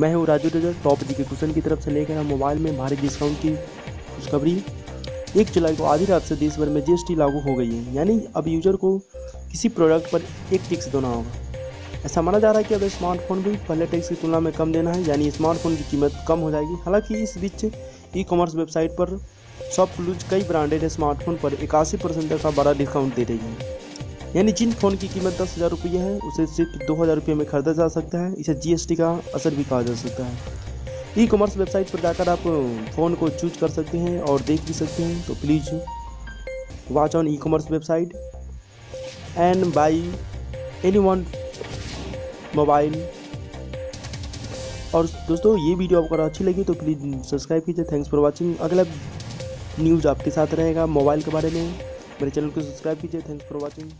मैं हूँ Raju Roger top जी के क्वेश्चन की तरफ़ से लेकर हम मोबाइल में भारी डिस्काउंट की खुशखबरी। एक जुलाई को आधी रात से देश भर में जीएसटी लागू हो गई है, यानी अब यूज़र को किसी प्रोडक्ट पर एक टैक्स देना होगा। ऐसा माना जा रहा है कि अब स्मार्टफ़ोन भी पहले टैक्स की तुलना में कम देना है, यानी स्मार्टफ़ोन की कीमत कम हो जाएगी। हालाँकि इस बीच ई कॉमर्स वेबसाइट पर शॉप क्लूज कई ब्रांडेड स्मार्टफ़ोन पर इक्यासी परसेंट तक का बड़ा डिस्काउंट दे रही है यानी जिन फ़ोन की कीमत दस हज़ार रुपये है, उसे सिर्फ़ दो हज़ार रुपये में खरीदा जा सकता है। इसे जीएसटी का असर भी कहा जा सकता है। ई कॉमर्स वेबसाइट पर जाकर आप फ़ोन को चूज़ कर सकते हैं और देख भी सकते हैं। तो please watch on e commerce website and buy any one mobile और दोस्तों, ये वीडियो आपको अच्छी लगी तो प्लीज़ सब्सक्राइब कीजिए। थैंक्स फॉर वाचिंग अगला न्यूज़ आपके साथ रहेगा मोबाइल के बारे में। मेरे चैनल को सब्सक्राइब कीजिए। Thanks for watching